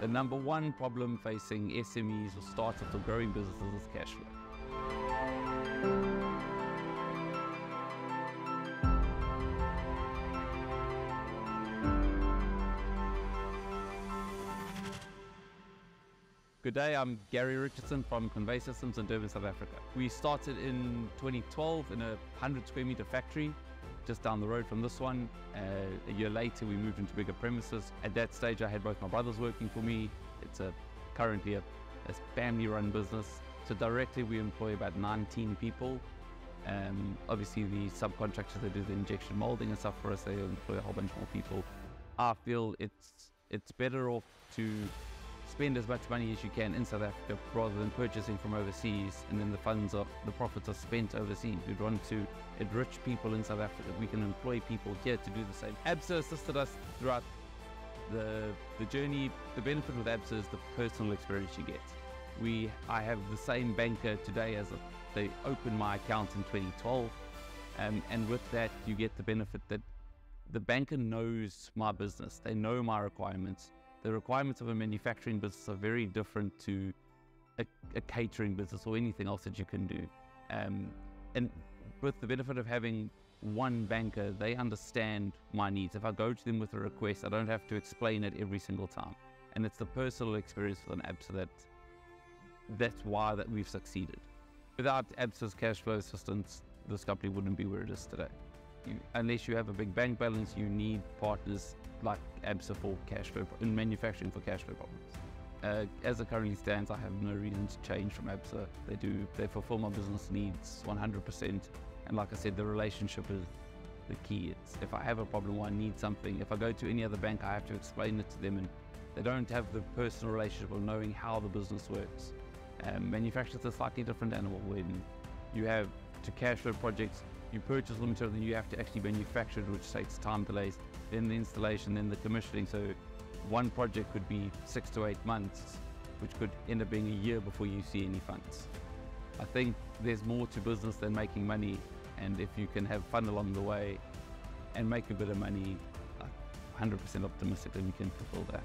The number one problem facing SMEs or startups or growing businesses is cash flow. Good day, I'm Gary Richardson from Convey Systems in Durban, South Africa. We started in 2012 in a 100 square meter factory just down the road from this one. Uh, a year later, we moved into bigger premises. At that stage, I had both my brothers working for me. It's a currently a, a family-run business. So directly, we employ about 19 people. Um, obviously, the subcontractors that do the injection molding and stuff for us, they employ a whole bunch more people. I feel it's it's better off to spend as much money as you can in South Africa rather than purchasing from overseas and then the funds are the profits are spent overseas. We'd want to enrich people in South Africa. We can employ people here to do the same. ABSA assisted us throughout the the journey. The benefit with ABSA is the personal experience you get. We I have the same banker today as a, they opened my account in 2012, um, and with that you get the benefit that the banker knows my business. They know my requirements the requirements of a manufacturing business are very different to a, a catering business or anything else that you can do. Um, and with the benefit of having one banker, they understand my needs. If I go to them with a request, I don't have to explain it every single time. And it's the personal experience with an ABSA that that's why that we've succeeded. Without ABSA's cash flow assistance, this company wouldn't be where it is today. You, unless you have a big bank balance, you need partners like ABSA for cash flow, in manufacturing for cash flow problems. Uh, as it currently stands, I have no reason to change from ABSA. They do, they fulfill my business needs 100%. And like I said, the relationship is the key. It's if I have a problem or I need something, if I go to any other bank, I have to explain it to them and they don't have the personal relationship of knowing how the business works. Um, manufacturers are slightly different animal when you have to cash flow projects, you purchase the material, then you have to actually manufacture it, which takes time delays, then the installation, then the commissioning. So one project could be six to eight months, which could end up being a year before you see any funds. I think there's more to business than making money, and if you can have fun along the way and make a bit of money, I'm 100% optimistic that we can fulfill that.